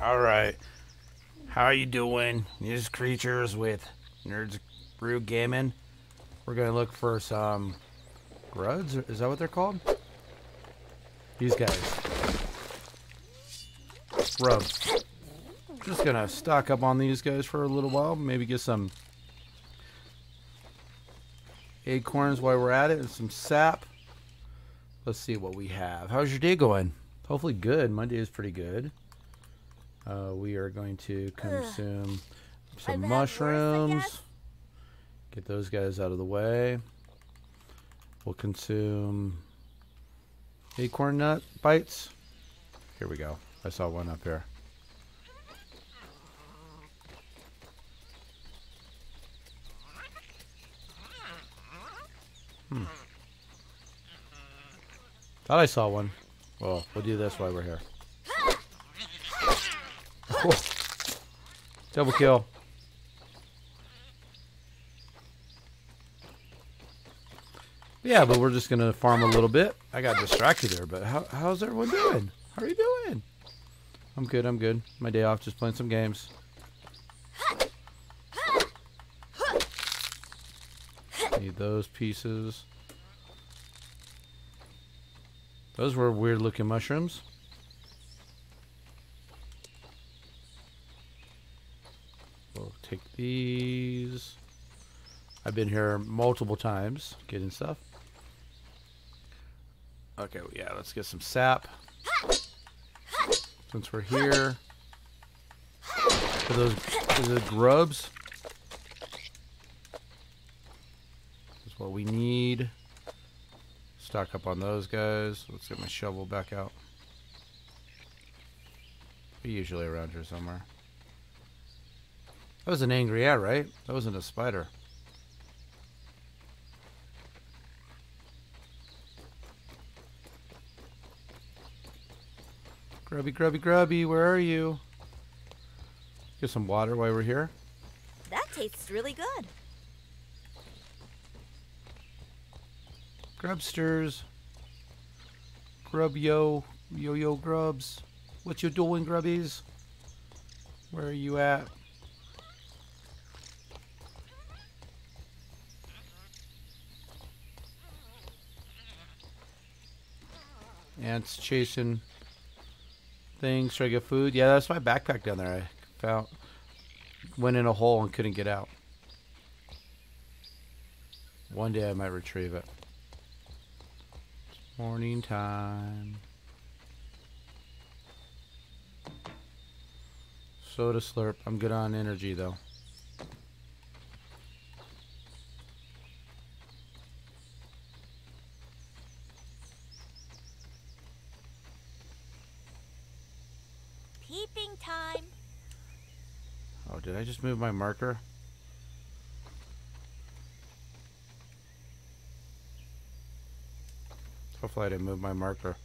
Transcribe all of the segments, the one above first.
All right. How are you doing? These creatures with Nerdz Brewz Gaming. We're gonna look for some gruds. Is that what they're called? These guys. Grubs. Just gonna stock up on these guys for a little while. Maybe get some acorns while we're at it and some sap. Let's see what we have. How's your day going? Hopefully good. Monday is pretty good. Uh, we are going to consume some I've had worse, mushrooms. Get those guys out of the way. We'll consume acorn nut bites. Here we go. I saw one up here. Hmm. Thought I saw one. Well, we'll do this while we're here. Double kill. Yeah, but we're just gonna farm a little bit. I got distracted there, but how, how's everyone doing? How are you doing? I'm good. I'm good. My day off, just playing some games. Need those pieces. Those were weird looking mushrooms. We'll take these. I've been here multiple times getting stuff. Okay, yeah, let's get some sap. Since we're here. For those, the grubs. That's what we need. Stock up on those guys. Let's get my shovel back out. They're usually around here somewhere. That was an angry ant, right? That wasn't a spider. Grubby, grubby, grubby, where are you? Get some water while we're here. That tastes really good. Grubsters. Grub yo. Yo yo grubs. What you doing, grubbies? Where are you at? Ants chasing things, trying to get food. Yeah, that's my backpack down there. I found went in a hole and couldn't get out. One day I might retrieve it. Morning time. Soda slurp. I'm good on energy though. Peeping time. Oh, did I just move my marker? Hopefully I didn't move my marker.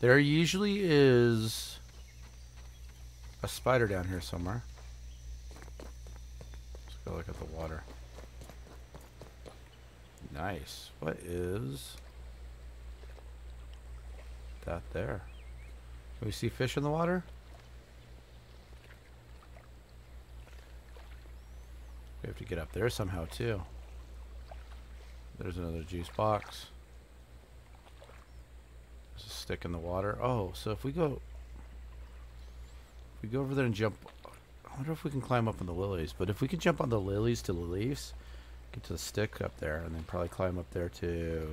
There usually is a spider down here somewhere. Let's go look at the water. Nice. What is that there? Can we see fish in the water? We have to get up there somehow too. There's another juice box. There's a stick in the water. Oh, so if we go if we go over there and jump I wonder if we can climb up on the lilies, but if we can jump on the lilies to the leaves, get to the stick up there and then probably climb up there too.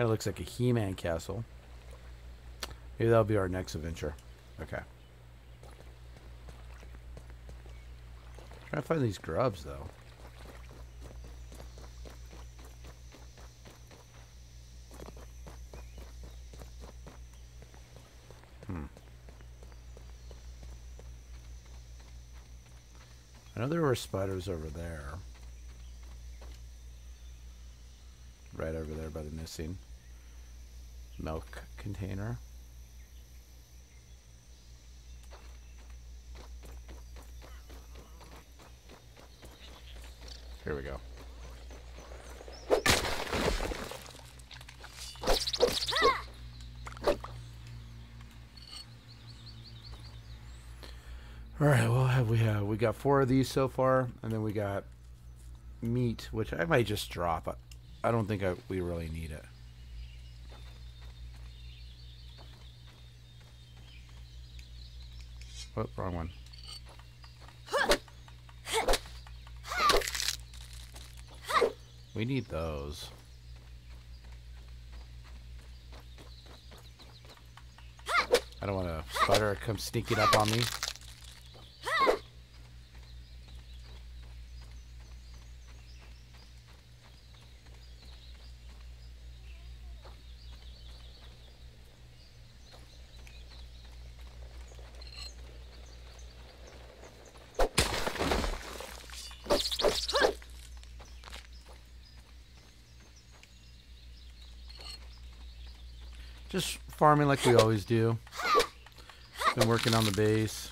Kind of looks like a He-Man castle. Maybe that'll be our next adventure. Okay. Trying to find these grubs though. Hmm. I know there were spiders over there. Right over there by the missing milk container. Here we go. All right, well, have we have we got four of these so far, and then we got meat, which I might just drop. I, I don't think I, we really need it. Oh, wrong one. We need those. I don't want a spider to come sneaking up on me. Just farming like we always do. Been working on the base.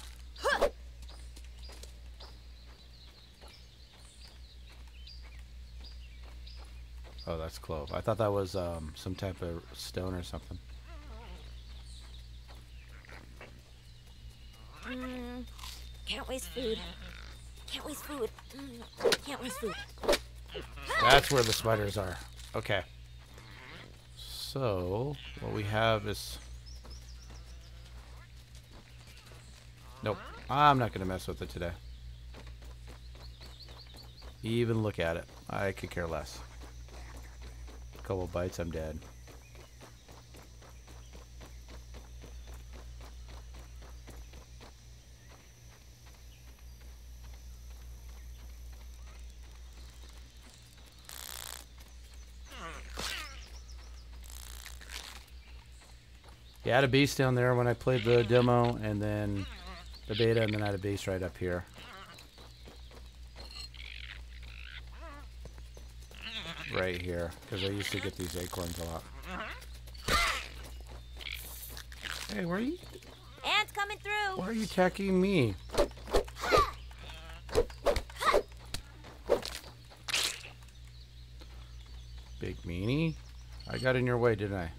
Oh, that's clove. I thought that was um, some type of stone or something. Mm, can't waste food. Can't waste food. Mm, can't waste food. That's where the spiders are. Okay. So, what we have is... Nope. I'm not going to mess with it today. Even look at it. I could care less. A couple bites, I'm dead. Yeah, I had a base down there when I played the demo, and then the beta, and then I had a base right up here. Right here, because I used to get these acorns a lot. Hey, where are you? Ants coming through. Why are you attacking me? Big meanie. I got in your way, didn't I?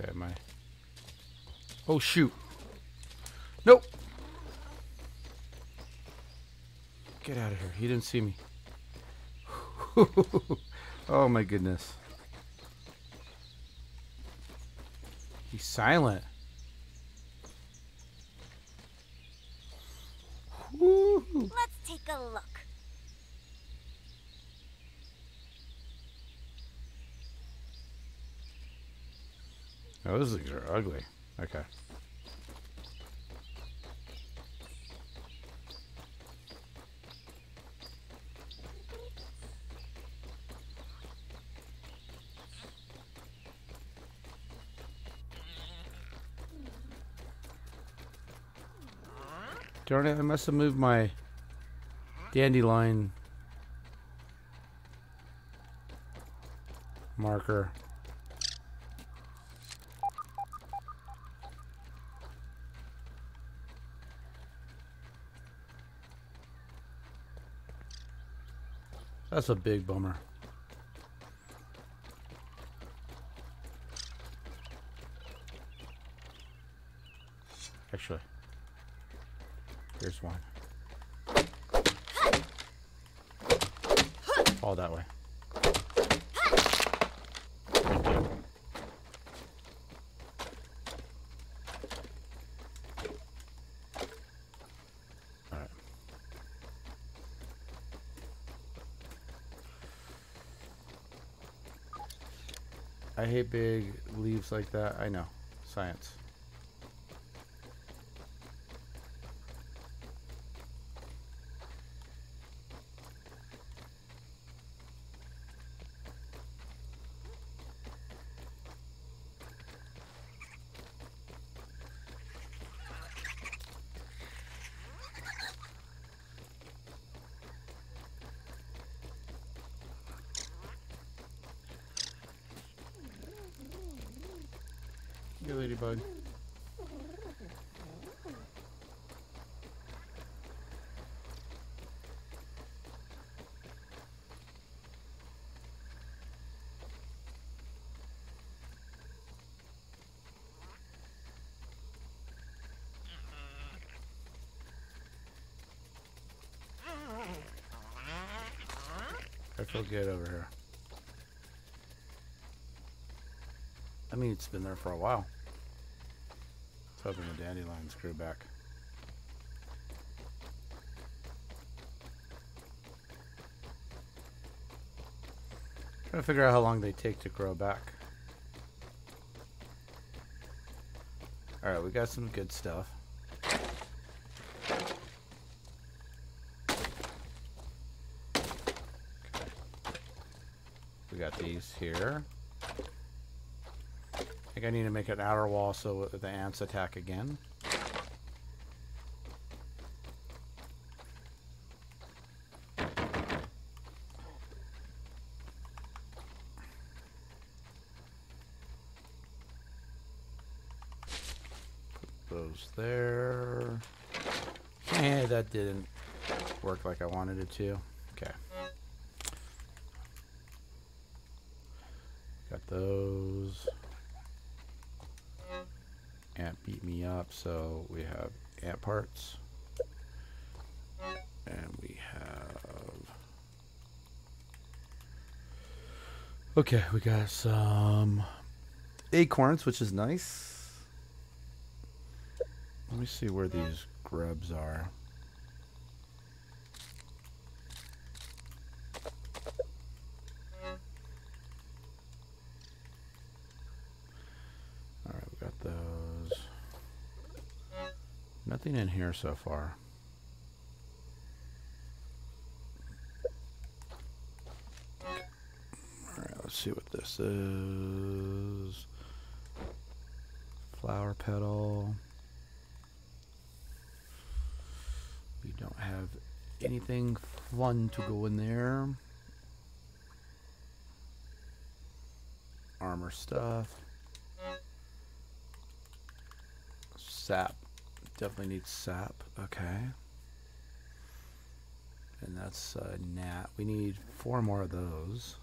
Okay, my. Oh shoot! Nope. Get out of here. He didn't see me. oh my goodness. He's silent. Let's take a look. Oh, those things are ugly. Okay. Darn it, I must have moved my dandelion marker. That's a big bummer. Actually, here's one. All that way. I hate big leaves like that. I know. Science. ladybug. I feel good over here. I mean, it's been there for a while. I was hoping the dandelions grew back. Trying to figure out how long they take to grow back. Alright, we got some good stuff. We got these here. I think I need to make an outer wall so the ants attack again. Put those there. Eh, that didn't work like I wanted it to. So we have ant parts. And we have... Okay, we got some acorns, which is nice. Let me see where these grubs are. Nothing in here so far. Alright, let's see what this is. Flower petal. We don't have anything fun to go in there. Armor stuff. Sap. Definitely needs sap. Okay. And that's uh, gnat. We need four more of those.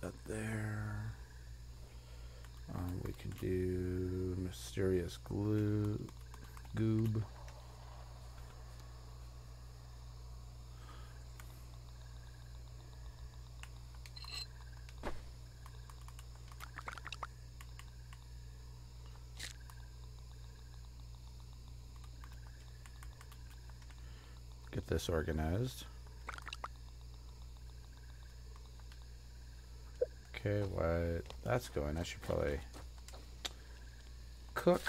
That there. Um, we can do mysterious glue goob. Get this organized. Okay, what that's going, I should probably cook.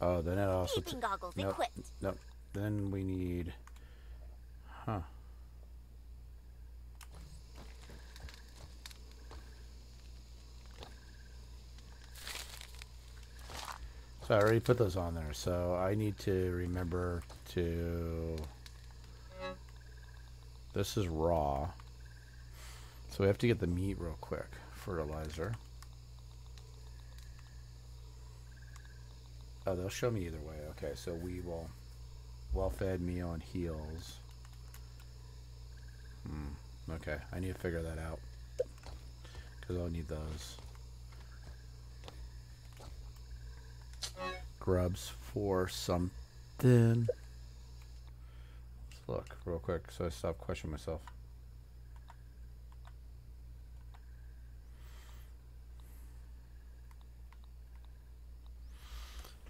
Oh, then it also. Nope, equipped. nope. Then we need. Huh. I already put those on there, so I need to remember to... This is raw. So we have to get the meat real quick. Fertilizer. Oh, they'll show me either way. Okay, so we will... Well-fed meal and heals. Hmm. Okay, I need to figure that out. Because I'll need those. Grubs for something. Let's look real quick so I stop questioning myself.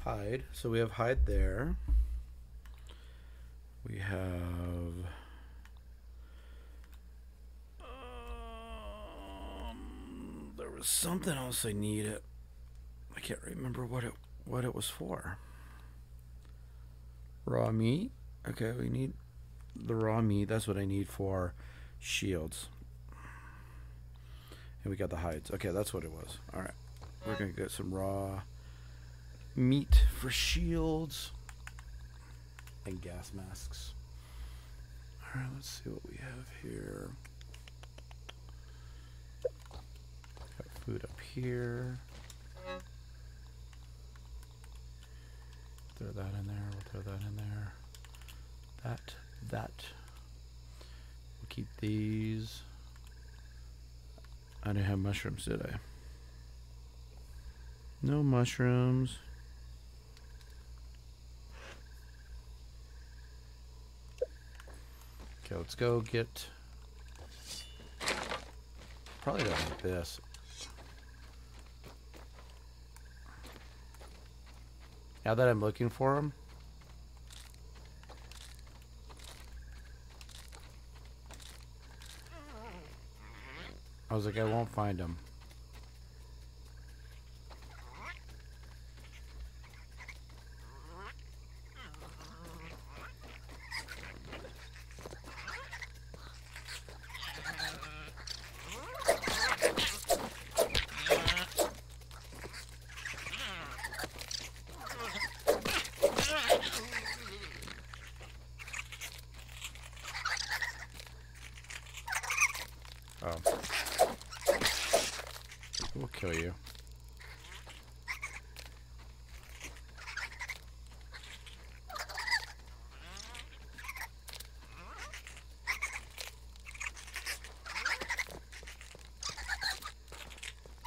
Hide. So we have hide there. We have. Um, there was something else I needed. I can't remember what it what it was for. Raw meat. Okay, we need the raw meat. That's what I need for shields. And we got the hides. Okay, that's what it was. All right. We're going to get some raw meat for shields and gas masks. All right, let's see what we have here. Got food up here. Throw that in there. We'll throw that in there. That, that. We'll keep these. I didn't have mushrooms, did I? No mushrooms. Okay, let's go get. Probably don't need this. Now that I'm looking for them, I was like, I won't find them.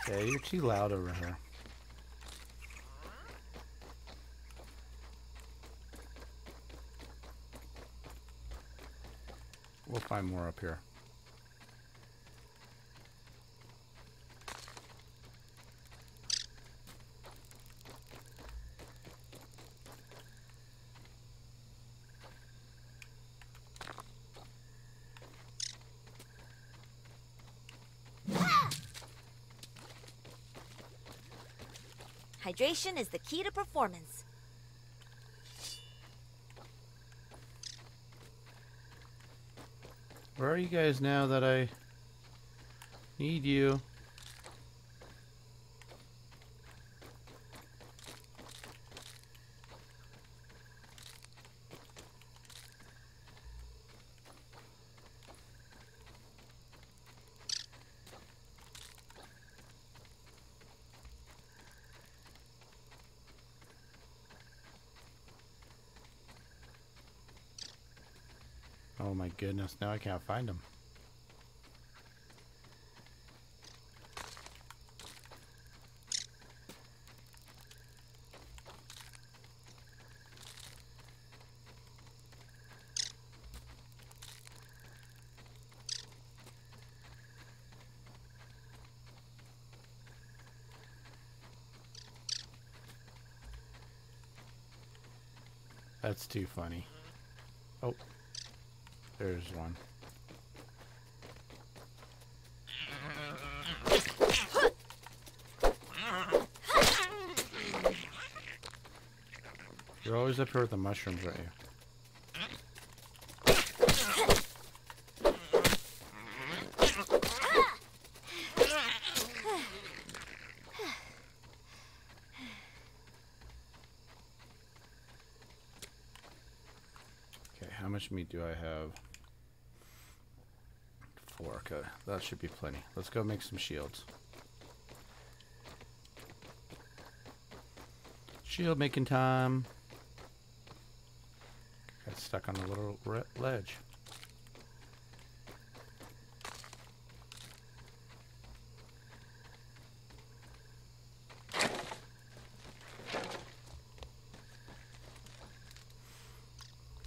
Yeah, you're too loud over here. We'll find more up here. Hydration is the key to performance. Where are you guys now that I need you? Goodness, now I can't find them. That's too funny. Oh, there's one. You're always up here with the mushrooms, aren't you? Okay, how much meat do I have? Four. Okay, that should be plenty. Let's go make some shields. Shield making time. Got stuck on a little ledge.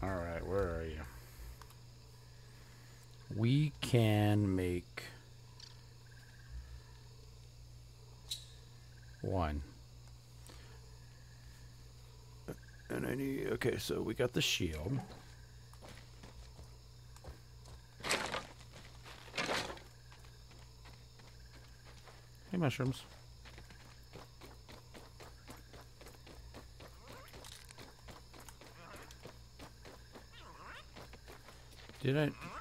All right, where are you? We can make one. And I need, okay, so we got the shield. Hey, mushrooms. Did I?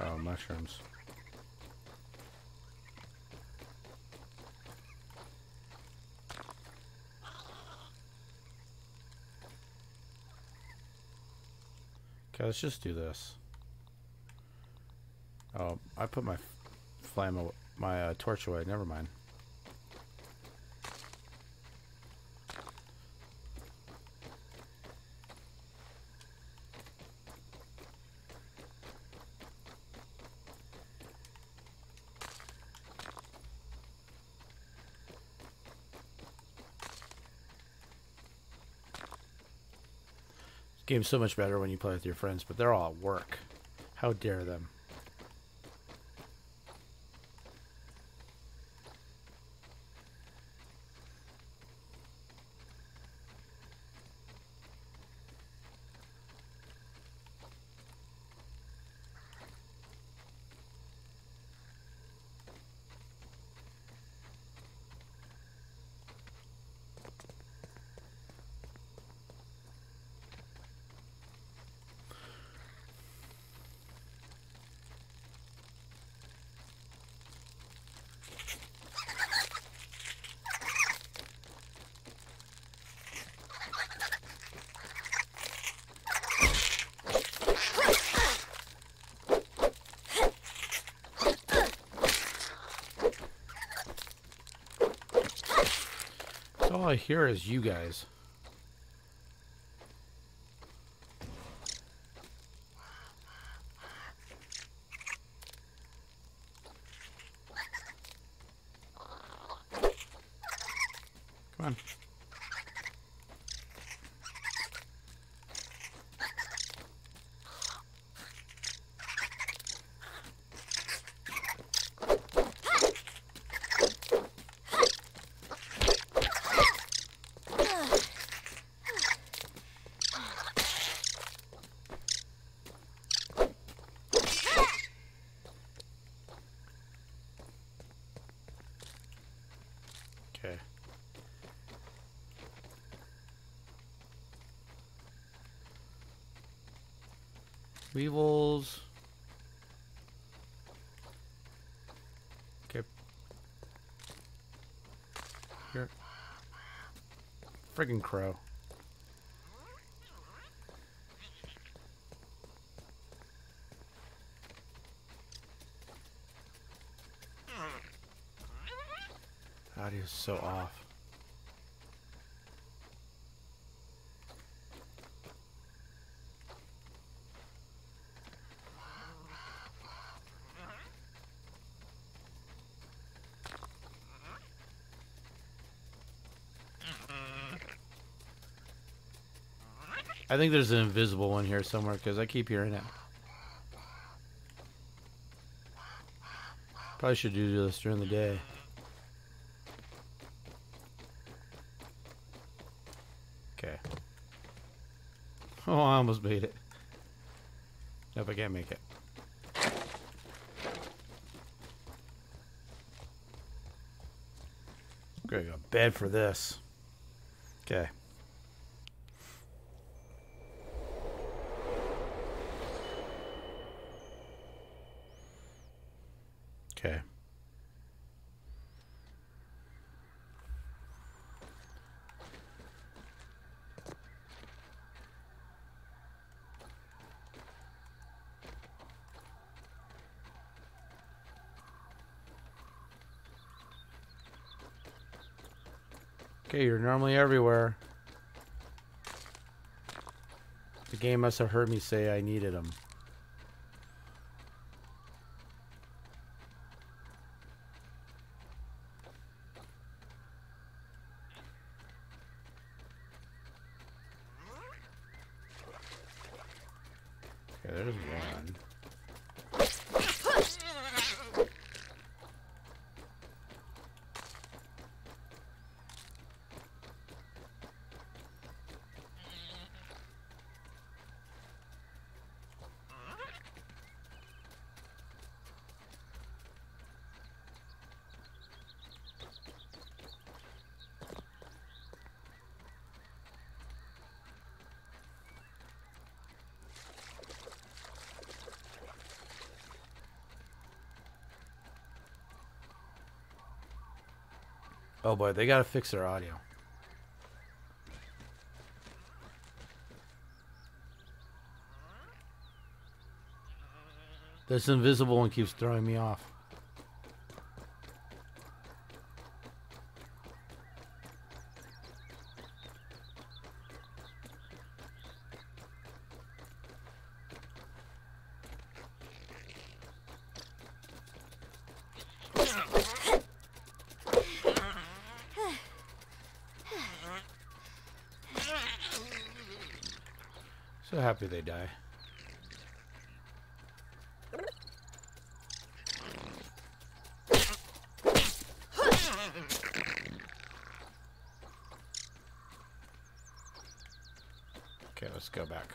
Oh, mushrooms. Okay, let's just do this. Oh, I put my flame, my uh, torch away. Never mind. Game's so much better when you play with your friends, but they're all at work. How dare them? All I hear is you guys. Come on. Okay. Weevils. Okay. Here. Friggin' crow. Audio's so off. I think there's an invisible one here somewhere because I keep hearing it. Probably should do this during the day. Okay. Oh, I almost made it. Nope, I can't make it. Gonna go to bed for this. Okay. Okay, you're normally everywhere. The game must have heard me say I needed them. Oh boy, they gotta fix their audio. That's invisible and keeps throwing me off. Happy they die. Okay, let's go back.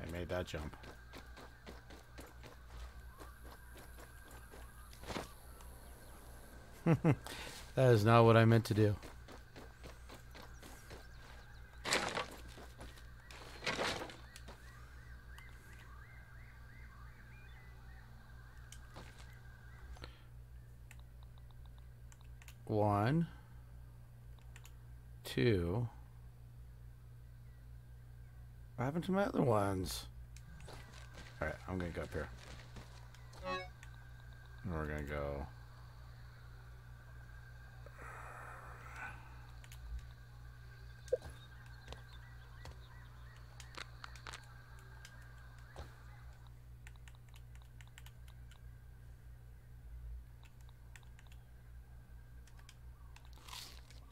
I made that jump. that is not what I meant to do. One, two. What happened to my other ones? Alright, I'm gonna go up here. And we're gonna go.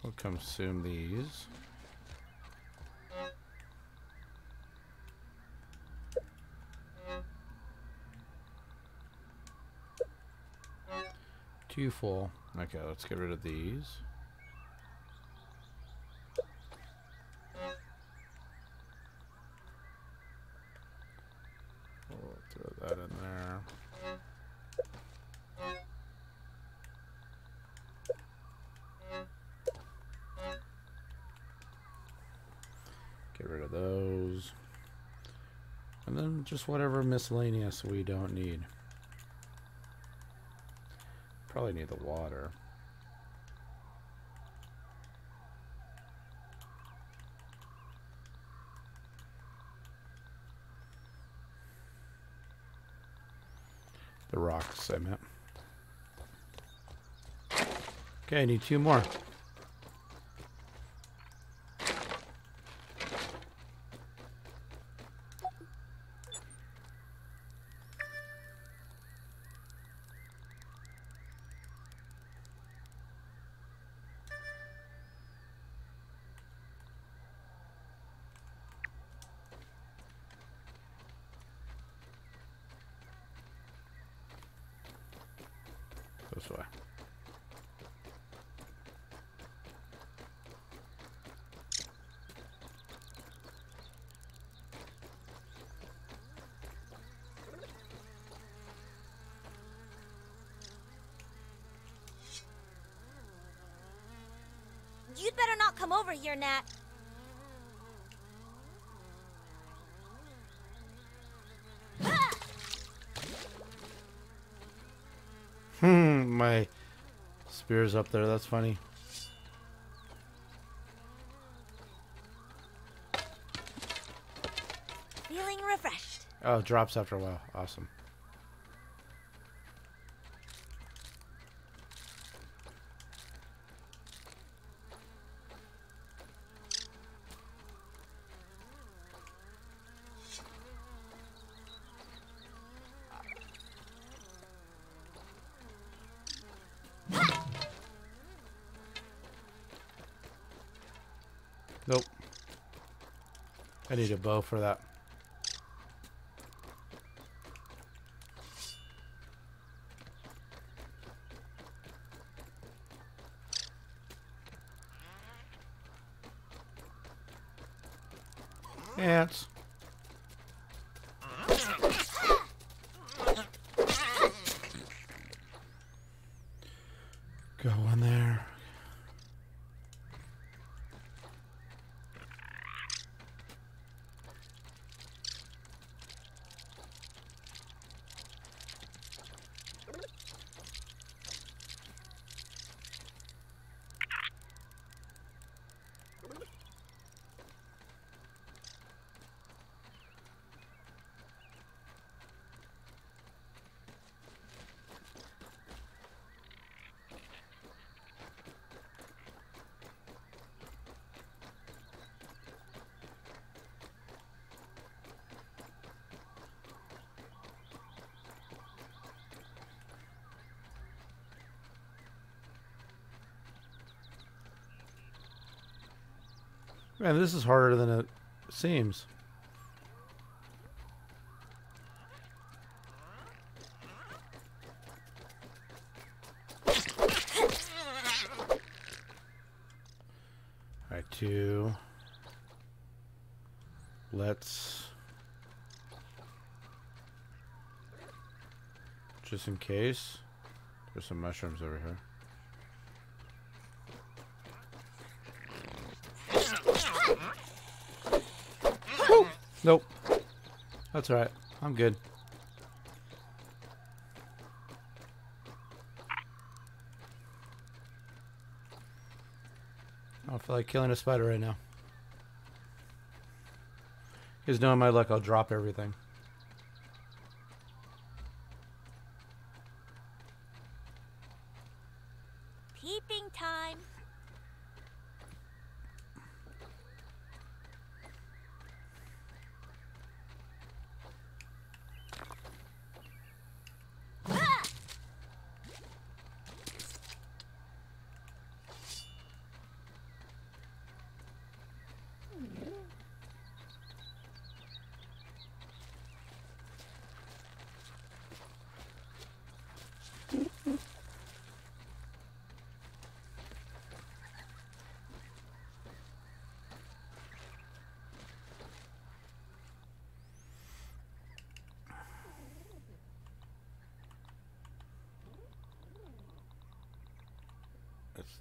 We'll consume these. Okay, let's get rid of these. We'll throw that in there. Get rid of those. And then just whatever miscellaneous we don't need. Probably need the water. The rocks, I meant. Okay, I need two more. This way. You'd better not come over here, gnat. Spear's up there. That's funny. Feeling refreshed. Oh, drops after a while. Awesome. I need a bow for that. Ants. Man, this is harder than it seems. Alright, two. Let's just in case. There's some mushrooms over here. Nope. That's alright. I'm good. I don't feel like killing a spider right now. Because knowing my luck, I'll drop everything. Peeping time.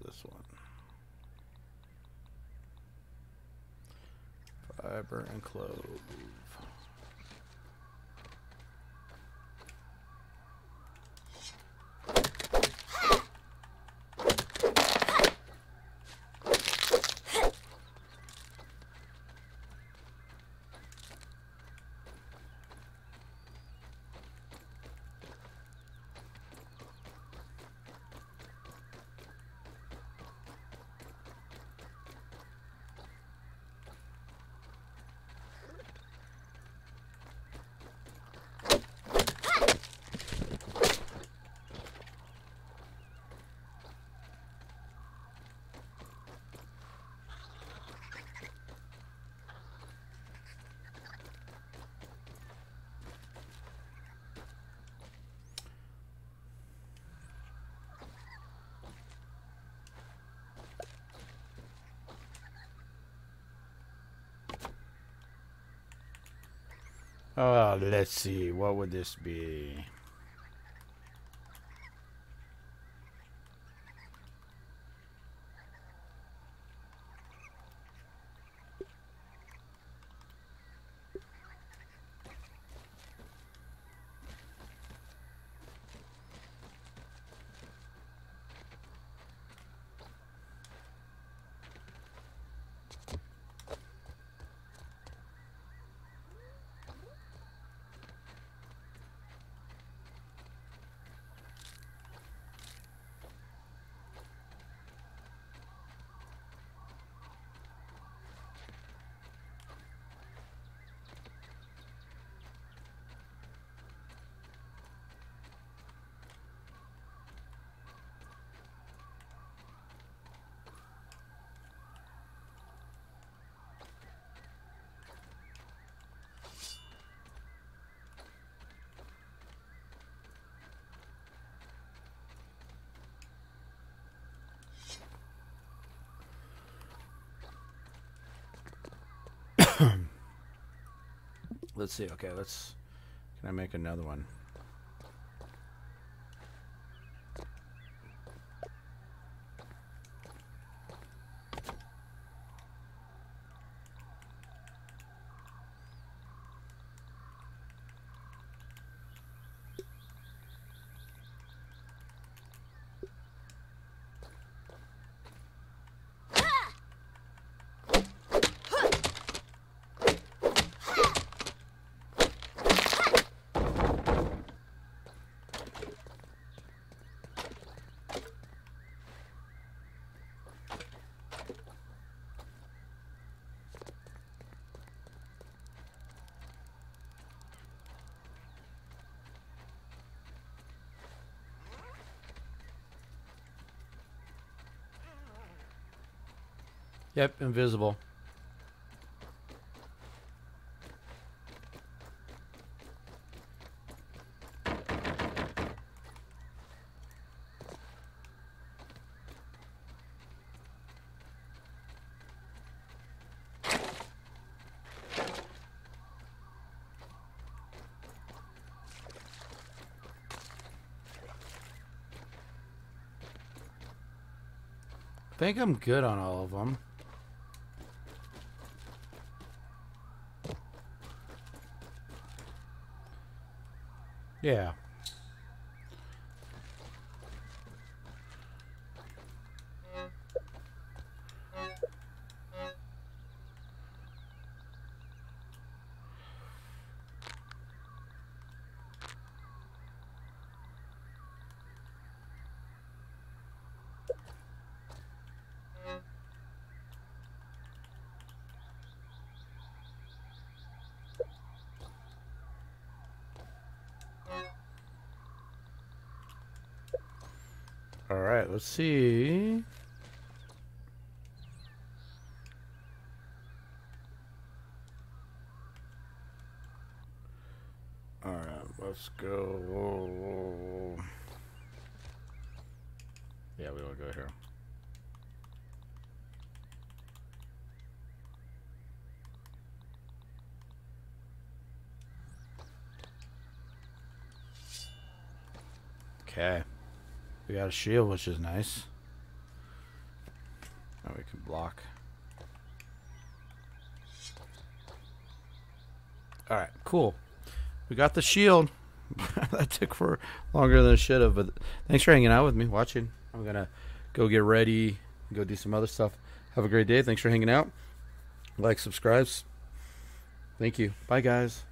This one. Fiber and clove. Oh, let's see. What would this be? Let's see. Okay, let's. Can I make another one? Yep, invisible. I think I'm good on all of them. Yeah. All right, let's see. All right, let's go. Yeah, we will go here. Okay. We got a shield, which is nice. Now we can block. Alright, cool. We got the shield. that took for longer than it should have, but thanks for hanging out with me, watching. I'm going to go get ready, go do some other stuff. Have a great day. Thanks for hanging out. Like, subscribes. Thank you. Bye, guys.